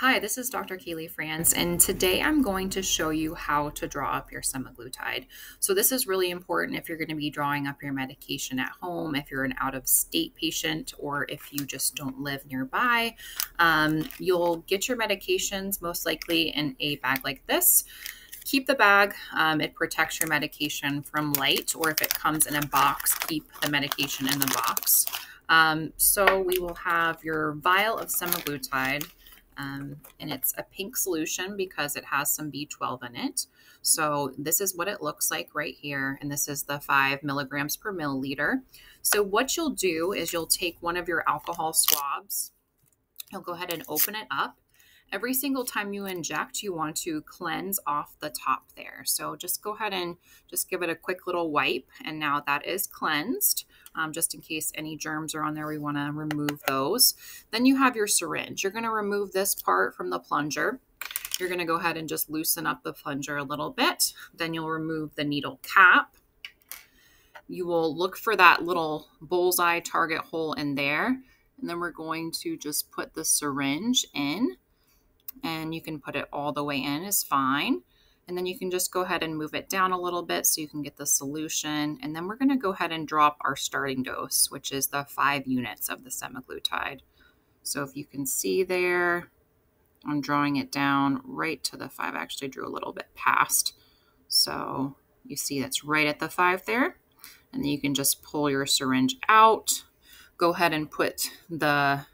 Hi, this is Dr. Kaylee France, and today I'm going to show you how to draw up your semaglutide. So this is really important if you're going to be drawing up your medication at home, if you're an out-of-state patient, or if you just don't live nearby. Um, you'll get your medications most likely in a bag like this. Keep the bag. Um, it protects your medication from light, or if it comes in a box, keep the medication in the box. Um, so we will have your vial of semaglutide um, and it's a pink solution because it has some B12 in it. So this is what it looks like right here. And this is the five milligrams per milliliter. So what you'll do is you'll take one of your alcohol swabs. You'll go ahead and open it up. Every single time you inject, you want to cleanse off the top there. So just go ahead and just give it a quick little wipe. And now that is cleansed um, just in case any germs are on there. We want to remove those. Then you have your syringe. You're going to remove this part from the plunger. You're going to go ahead and just loosen up the plunger a little bit. Then you'll remove the needle cap. You will look for that little bullseye target hole in there. And then we're going to just put the syringe in. And you can put it all the way in is fine. And then you can just go ahead and move it down a little bit so you can get the solution. And then we're going to go ahead and drop our starting dose, which is the five units of the semaglutide. So if you can see there, I'm drawing it down right to the five. I actually drew a little bit past. So you see that's right at the five there. And then you can just pull your syringe out. Go ahead and put the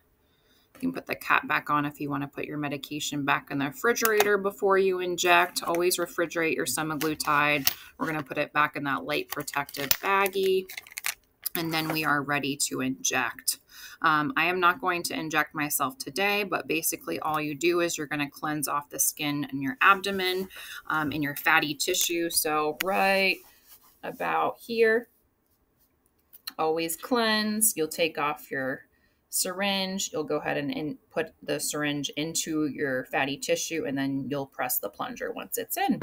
you can put the cap back on if you want to put your medication back in the refrigerator before you inject. Always refrigerate your semaglutide. We're going to put it back in that light protected baggie. And then we are ready to inject. Um, I am not going to inject myself today, but basically all you do is you're going to cleanse off the skin and your abdomen, um, in your fatty tissue. So right about here, always cleanse. You'll take off your syringe. You'll go ahead and in, put the syringe into your fatty tissue and then you'll press the plunger once it's in.